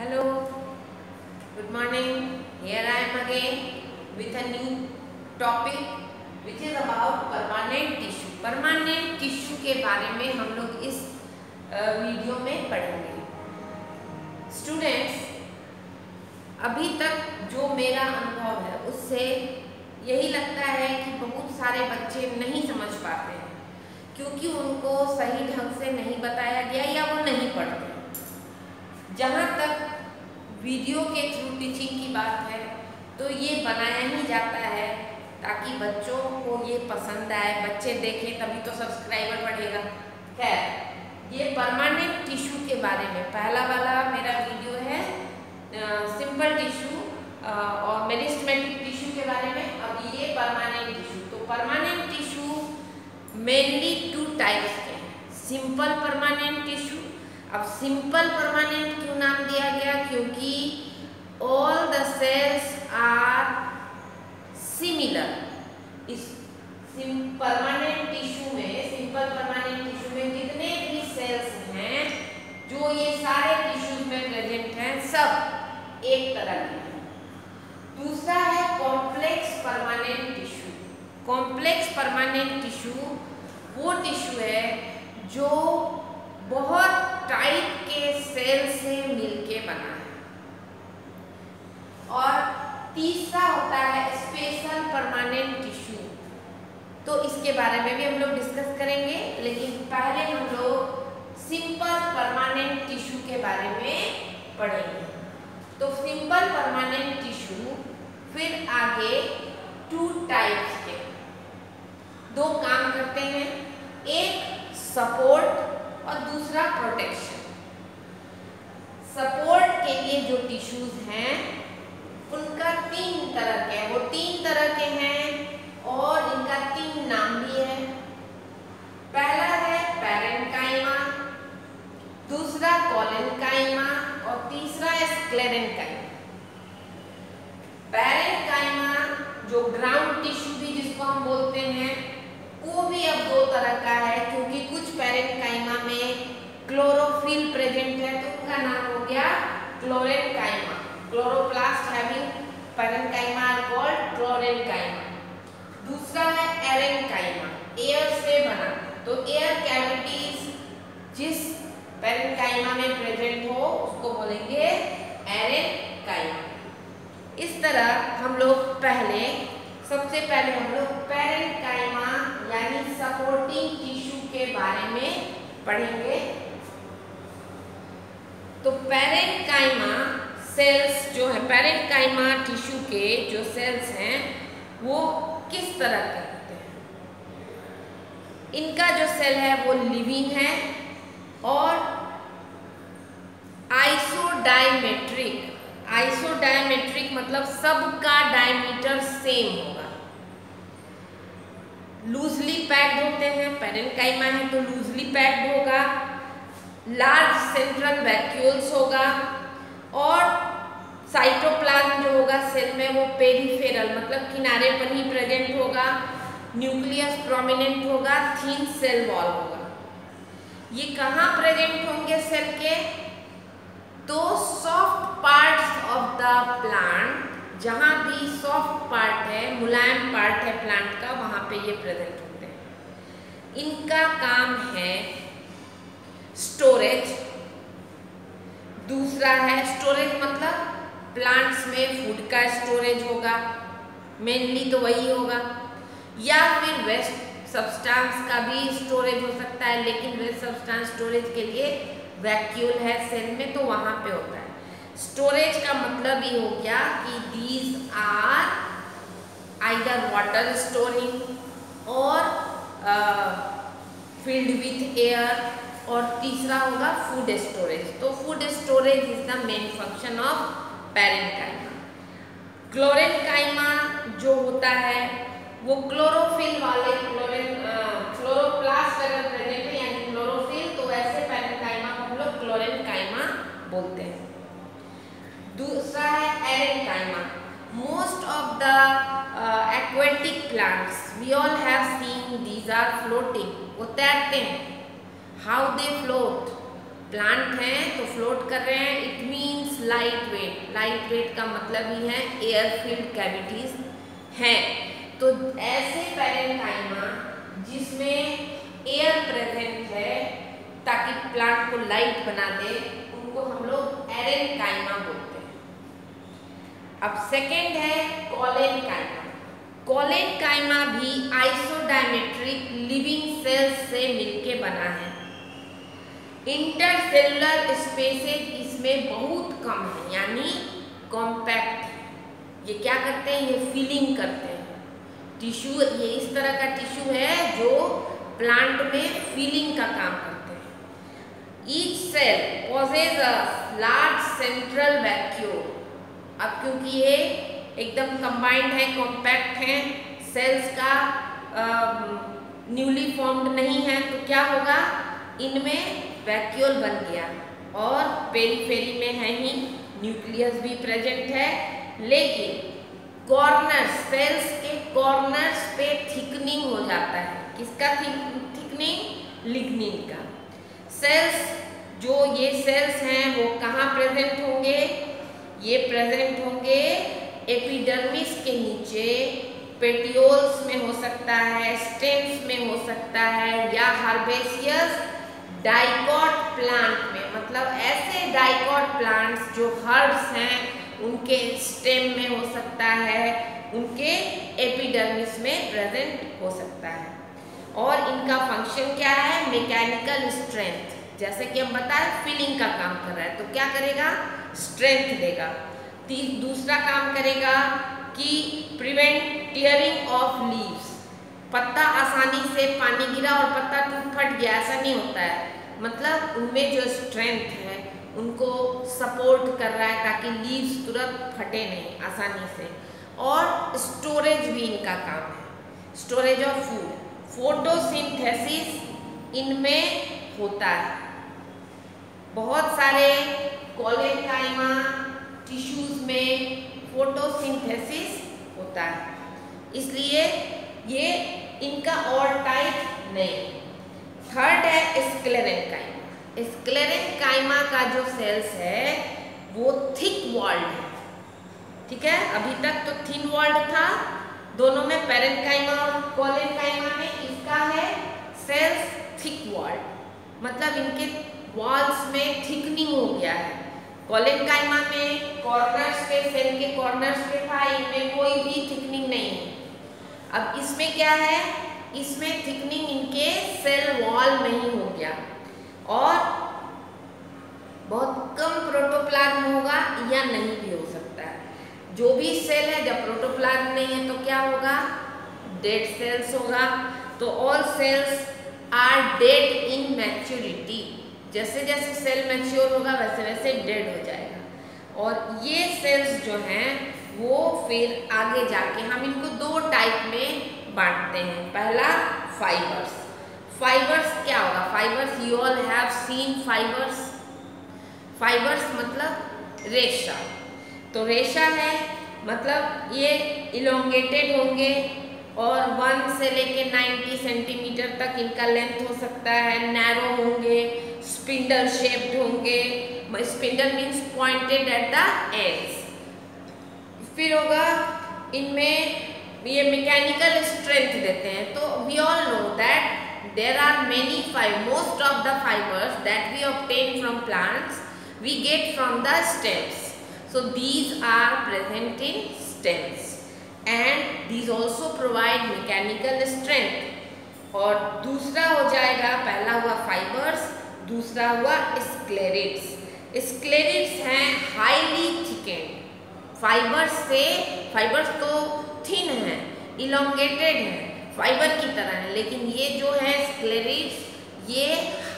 Hello, good morning. Here I am again with a new topic which is about permanent tissue. Permanent tissue के बारे में हम लोग इस वीडियो में पढ़ेंगे स्टूडेंट्स अभी तक जो मेरा अनुभव है उससे यही लगता है कि बहुत सारे बच्चे नहीं समझ पाते हैं क्योंकि उनको सही ढंग से नहीं बताया गया या वो नहीं पढ़ते जहाँ तक वीडियो के थ्रू टीचिंग की बात है तो ये बनाया ही जाता है ताकि बच्चों को ये पसंद आए। बच्चे देखें तभी तो सब्सक्राइबर बढ़ेगा। खैर, ये परमानेंट टिश्यू के बारे में। पहला वाला मेरा वीडियो है सिंपल टिश्यू और मेरिस्टमेटिक टिश्यू के बारे में। अब ये परमानेंट टिश्यू तो permanent tissue mainly two types के सिंपल परमानेंट टिश्यू अब सिंपल परमानेंट क्यों नाम दिया गया? क्योंकि all the cells are similar इस परमानेंट टिश्यू में सिंपल परमानेंट टिश्यू में जितने भी सेल्स हैं, जो ये सारे टिश्यूज में प्रेजेंट हैं, सब एक तरह के हैं। दूसरा है complex permanent tissue complex permanent tissue वो टिश्यू है जो बहुत टाइप के सेल से मिलके बना है। और तीसरा होता है स्पेशल परमानेंट टिश्यू तो इसके बारे में भी हम लोग डिस्कस करेंगे, लेकिन पहले हम लोग सिंपल परमानेंट टिश्यू के बारे में पढ़ेंगे। तो सिंपल परमानेंट टिश्यू फिर आगे टू टाइप्स के। दो काम करते हैं। एक सपोर्ट और दूसरा प्रोटेक्शन सपोर्ट के लिए जो टिश्यूज हैं, उनका तीन तरह के हैं। वो तीन तरह के हैं और इनका तीन नाम भी है। पहला है पैरेंकाइमा दूसरा कॉलेनकाइमा और तीसरा है स्क्लेरेंकाइमा जो ग्राउंड टिश्यू भी जिसको हम बोलते हैं वो भी अब दो तरह का है, क्योंकि कुछ पैरेंकाइमा में क्लोरोफिल प्रेजेंट है तो उनका नाम हो गया chlorenchyma chloroplast having parenchyma are called chlorenchyma दूसरा है एरेंकाइमा एयर से बना। तो एयर कैविटीज जिस पैरेंकाइमा में प्रेजेंट हो, उसको बोलेंगे एरेंकाइमा इस तरह हम लोग पहले सबसे पहले हम लोग पैरेंकाइमा यानी सपोर्टिंग टिश्यू के बारे में पढ़ेंगे। तो पैरेंकाइमा सेल्स जो है पैरेंकाइमा टिश्यू के जो सेल्स हैं, वो किस तरह के होते हैं? इनका जो सेल है, वो लिविंग है और आइसोडायमेट्रिक आइसोडायमेट्रिक मतलब सबका डायमीटर सेम होगा। लूजली पैक्ड होते हैं पेरेंकाइमा है तो लूजली पैक्ड होगा। लार्ज सेंट्रल वैक्यूल्स होगा और साइटोप्लाज्म जो होगा सेल में वो पेरीफेरल मतलब किनारे पर ही प्रेजेंट होगा न्यूक्लियस प्रोमिनेंट होगा थीन सेल वॉल होगा। ये कहाँ प्रेजेंट होंगे सेल के? तो soft parts of the plant जहाँ भी सॉफ्ट पार्ट है, मुलायम पार्ट है प्लांट का, वहाँ पे ये प्रेजेंट होते हैं। इनका काम है स्टोरेज दूसरा है स्टोरेज मतलब प्लांट्स में फ़ूड का स्टोरेज होगा। मेनली तो वही होगा। या फिर वेस्ट सब्सटेंस का भी स्टोरेज हो सकता है, लेकिन वेस्ट सब्सटेंस स्टोरेज के लिए वैक्यूल है, सेल में तो वहाँ पे होता है। स्टोरेज का मतलब ही हो गया कि these are either water storing और फिल्ड विथ एयर और तीसरा होगा फ़ूड स्टोरेज तो food storage is the main function of parenchyma chlorenchyma जो होता है, वो क्लोरोफिल वाले क्लोरेन क्लोरोप्लास्ट अगर प्रेजेंट है यानी क्लोरोफिल तो वैसे पैरेंकाइमा को हम लोग क्लोरेनकाइमा बोलते हैं दूसरा है aerenchyma most of the aquatic plants we all have seen these are वो तैरते हैं। हाउ दे फ्लोट प्लांट हैं तो फ्लोट कर रहे हैं। It means light weight light weight का मतलब ही है एयर फ़ील्ड कैविटीज हैं। तो ऐसे पैरेंकाइमा जिसमें एयर प्रेजेंट है, ताकि प्लांट को लाइट बना दे, उनको हम लोग एरेनकाइमा बोलते हैं। अब सेकेंड है कॉलेनकाइमा कॉलेनकाइमा भी आइसोडायमेट्रिक लिविंग सेल्स से मिलके बना है. इंटरसेलुलर स्पेसेज इसमें बहुत कम है, यानी कॉम्पैक्ट ये क्या करते हैं? ये फिलिंग करते हैं. टिश्यू ये इस तरह का टिश्यू है जो प्लांट में फिलिंग का काम करते हैं. Each cell possesses a large central vacuum अब क्योंकि ये एकदम कंबाइंड है कॉम्पैक्ट है सेल्स का न्यूली फॉर्म्ड नहीं है तो क्या होगा? इनमें वैक्यूल बन गया और पेरीफेरी में है ही न्यूक्लियस भी प्रेजेंट है, लेकिन कॉर्नर्स सेल्स के कॉर्नर्स पे थिकनिंग हो जाता है। किसका थिकनिंग लिग्निन का। सेल्स जो ये सेल्स हैं, वो कहाँ प्रेजेंट होंगे? ये प्रेजेंट होंगे एपिडर्मिस के नीचे पेटियोल्स में हो सकता है स्टेम्स में हो सकता है, या हार्बेसियस डाइकॉट प्लांट में। मतलब ऐसे डाइकॉट प्लांट्स जो हर्ब्स हैं, उनके स्टेम में हो सकता है, उनके एपिडर्मिस में प्रेजेंट हो सकता है। और इनका फ़ंक्शन क्या है? मैकेनिकल स्ट्रेंथ जैसे कि हम बताएँ फिलिंग का काम कर रहा है। तो क्या करेगा? स्ट्रेंथ देगा। दूसरा काम करेगा कि प्रिवेंट टियरिंग ऑफ़ लीव्स पत्ता आसानी से पानी गिरा और पत्ता टूट फट गया, ऐसा नहीं होता है। मतलब उनमें जो स्ट्रेंथ है, उनको सपोर्ट कर रहा है ताकि लीव्स तुरंत फटे नहीं, आसानी से। और स्टोरेज भी इनका काम है। स्टोरेज ऑफ़ फ़ूड फोटोसिंथेसिस इनमें होता है। बहुत सारे कॉलेकाइमा टिश्यूज में फोटोसिंथेसिस होता है। इसलिए ये इनका और टाइप नहीं। थर्ड है स्क्लेरेंकाइमा स्क्लेरेंकाइमा का जो सेल्स है, वो थिक वॉल्ड है। ठीक है? अभी तक तो थिन वॉल्ड था। दोनों में पेरेंकाइमा और कोलेनकाइमा में इसका है सेल्स थिक वॉल्ड मतलब इनके वॉल्स में थिकनिंग हो गया है। कोलेनकाइमा में कॉर्नर्स पे सेल के कॉर्नर्स पे था, इनमें कोई भी थिकनिंग नहीं अब इसमें क्या है? इसमें थिकनिंग इनके सेल वॉल में ही हो गया। और बहुत कम प्रोटोप्लाज्म होगा या नहीं भी हो सकता है। जो भी सेल है, जब प्रोटोप्लाज्म नहीं है तो क्या होगा? डेड सेल्स होगा। तो all cells are dead in maturity जैसे जैसे सेल मैच्योर होगा, वैसे वैसे डेड हो जाएगा। और ये सेल्स जो हैं, वो फिर आगे जाके हम इनको दो टाइप में बांटते हैं। पहला फाइबर्स फाइबर्स क्या होगा? Fibres you all have seen fibres fibres मतलब रेशा। तो रेशा है मतलब ये इलोंगेटेड होंगे और वन से लेके 90 सेंटीमीटर तक इनका लेंथ हो सकता है। नैरो होंगे, स्पिंडल शेप्ड होंगे। Spindle means pointed at the ends फिर होगा, इनमें ये मैकेनिकल स्ट्रेंथ देते हैं। तो we all know that there are many five most of the fibres that we obtain from plants we get from the stems so these are present in stems and these also provide mechanical strength और दूसरा हो जाएगा, पहला हुआ fibres दूसरा हुआ sclereids sclereids हैं highly thickened fibres से फाइबर्स तो थिन हैं इलोंगेटेड हैं फाइबर की तरह है. लेकिन ये जो है स्क्लेरिट्स ये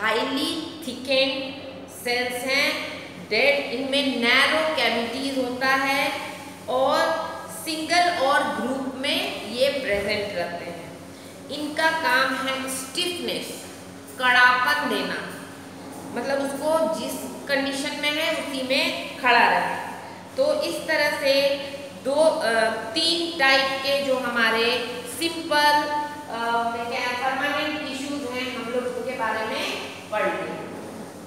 हाईली थिकेंड सेल्स हैं. डेड इनमें नैरो कैविटीज होता है और सिंगल और ग्रुप में ये प्रेजेंट रहते हैं। इनका काम है स्टिफनेस, कड़ापन देना। मतलब उसको जिस कंडीशन में है, उसी में खड़ा रहे। तो इस तरह से दो तीन टाइप के जो हमारे सिंपल परमानेंट इश्यूज़ हैं, हम लोग उनके बारे में पढ़ लें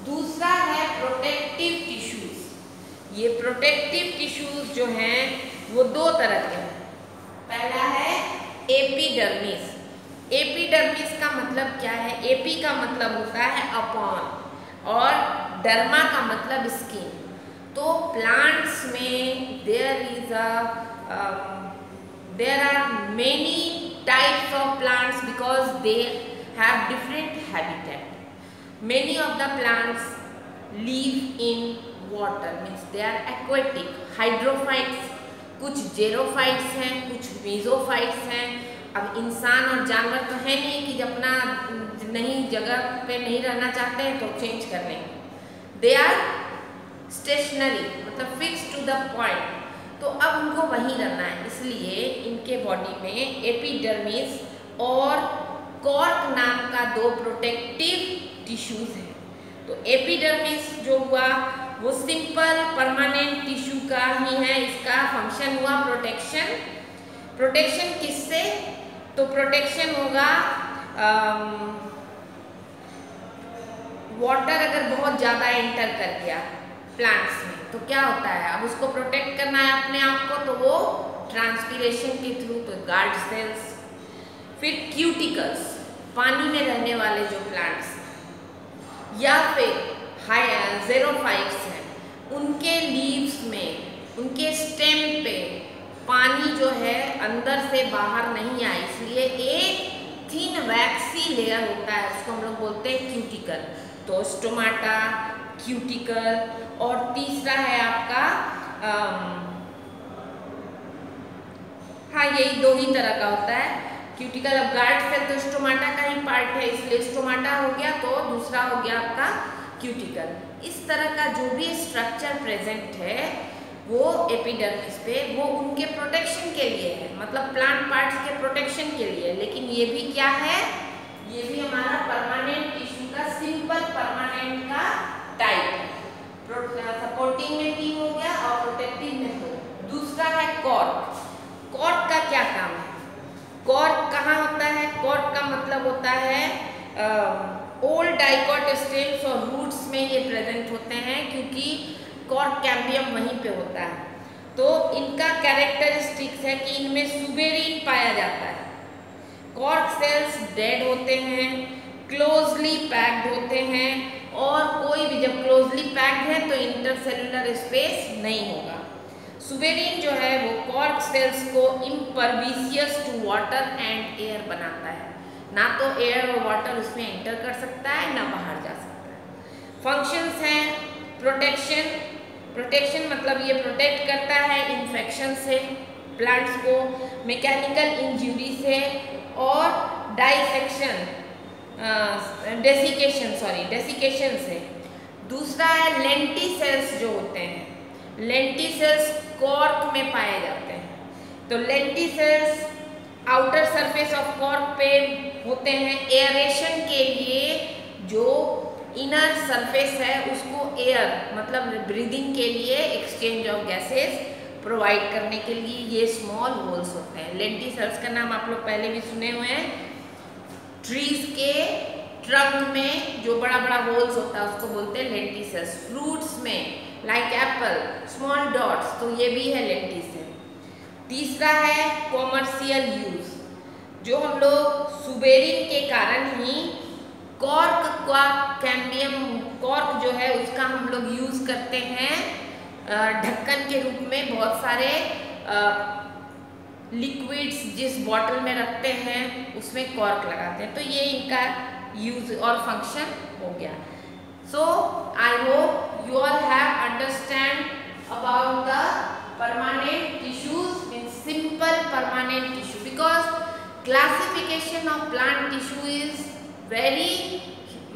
दूसरा है प्रोटेक्टिव टिश्यूज ये प्रोटेक्टिव टिश्यूज जो हैं वो दो तरह के हैं। पहला है एपिडर्मिस। एपिडर्मिस का मतलब क्या है? एपी का मतलब होता है अपॉन और डर्मा का मतलब स्किन। तो प्लांट्स में there is a there are many types of plants because they have different habitat many of the plants live in water means they are aquatic hydrophytes कुछ जेरोफाइट्स हैं, कुछ mesophytes हैं। अब इंसान और जानवर तो है नहीं कि अपना नहीं, जगह पे नहीं रहना चाहते हैं तो चेंज कर लेंगे दे आर स्टेशनरी मतलब फिक्स टू द पॉइंट तो अब उनको वहीं रहना है। इसलिए इनके बॉडी में एपिडर्मिस और कॉर्क नाम का दो प्रोटेक्टिव टिश्यूज हैं। तो एपिडर्मिस जो हुआ वो सिंपल परमानेंट टिश्यू का ही है, इसका फ़ंक्शन हुआ प्रोटेक्शन प्रोटेक्शन किससे? तो प्रोटेक्शन होगा वाटर अगर बहुत ज़्यादा एंटर कर गया प्लांट्स में तो क्या होता है? अब उसको प्रोटेक्ट करना है अपने आप को तो वो ट्रांसपीरेशन के थ्रू तो गार्ड सेल्स फिर क्यूटिकल्स पानी में रहने वाले जो प्लांट्स या फिर हाई जेरोफाइट्स उनके लीव्स में, उनके स्टेम पे पानी जो है अंदर से बाहर नहीं आए, इसलिए एक थिन वैक्सी लेयर होता है, उसको हम लोग बोलते हैं क्यूटिकल तो स्टोमाटा क्यूटिकल और तीसरा है आपका हाँ यही दो ही तरह का होता है. क्यूटिकल अब गार्ड सेल तो स्टोमाटा का ही पार्ट है, इसलिए स्टोमाटा हो गया तो दूसरा हो गया आपका क्यूटिकल इस तरह का जो भी स्ट्रक्चर प्रेजेंट है, वो एपिडर्मिस पे, वो उनके प्रोटेक्शन के लिए है। मतलब प्लांट पार्ट्स के प्रोटेक्शन के लिए। लेकिन ये भी क्या है? ये भी हमारा परमानेंट टिश्यू का सिंपल परमानेंट का टाइप है। सपोर्टिंग में भी हो गया और प्रोटेक्टिव में दो। दूसरा है कॉर्क कॉर्क का क्या काम है? कॉर्क कहाँ होता है? कॉर्क का मतलब होता है ओल्ड डाइकॉट स्टेम्स और रूट्स में ये प्रेजेंट होते हैं क्योंकि कॉर्क कैम्बियम वहीं पे होता है। तो इनका कैरेक्टरिस्टिक्स है कि इनमें सुबेरिन पाया जाता है। कॉर्क सेल्स डेड होते हैं क्लोजली पैक्ड होते हैं और कोई भी जब क्लोजली पैक्ड है तो इंटरसेलुलर स्पेस नहीं होगा। सुबेरिन जो है वो कॉर्क सेल्स को impervious to water and air बनाता है। ना तो एयर और वाटर उसमें एंटर कर सकता है, ना बाहर फ़ंक्शंस हैं प्रोटेक्शन प्रोटेक्शन मतलब ये प्रोटेक्ट करता है इन्फेक्शन से प्लांट्स को मैकेनिकल इंजरी से, और डाइसेक्शन डेसिकेशन सॉरी डेसिकेशन से। दूसरा है लेंटी सेल्स जो होते हैं। लेंटी सेल्स कॉर्क में पाए जाते हैं। तो lenticels outer surface of cork पे होते हैं। एयरेशन के लिए जो इनर सरफेस है, उसको एयर मतलब ब्रीदिंग के लिए एक्सचेंज ऑफ़ गैसेस प्रोवाइड करने के लिए ये स्मॉल होल्स होते हैं। लेंटी सेल्स का नाम आप लोग पहले भी सुने हुए हैं। ट्रीज के ट्रंक में जो बड़ा बड़ा होल्स होता है, उसको बोलते हैं लेंटी सेल्स फ्रूट्स में लाइक एप्पल स्मॉल डॉट्स तो ये भी है लेंटी सेल तीसरा है कॉमर्शियल यूज़ जो हम लोग सुबेरिंग के कारण ही कॉर्क का कैम्बियम कॉर्क जो है उसका हम लोग यूज़ करते हैं। ढक्कन के रूप में बहुत सारे लिक्विड्स जिस बॉटल में रखते हैं, उसमें कॉर्क लगाते हैं। तो ये इनका यूज़ और फ़ंक्शन हो गया। So I hope you all have understand about the permanent tissues mean simple permanent tissue because classification of plant tissue is very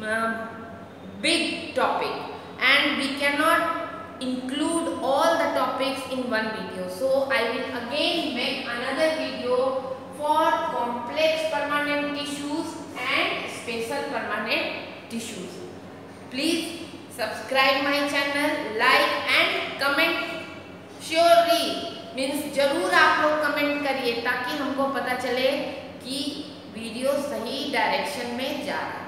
uh, big topic and we cannot include all the topics in one video. So I will again make another video for complex permanent tissues and special permanent tissues. Please subscribe my channel, like and comment surely means ज़रूर आप लोग comment करिए ताकि हमको पता चले कि video सही डायरेक्शन में जा रहा है।